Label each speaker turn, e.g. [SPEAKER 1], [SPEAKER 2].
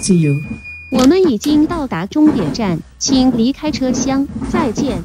[SPEAKER 1] see you
[SPEAKER 2] 我们已经到达终点站，请离开车厢，再见。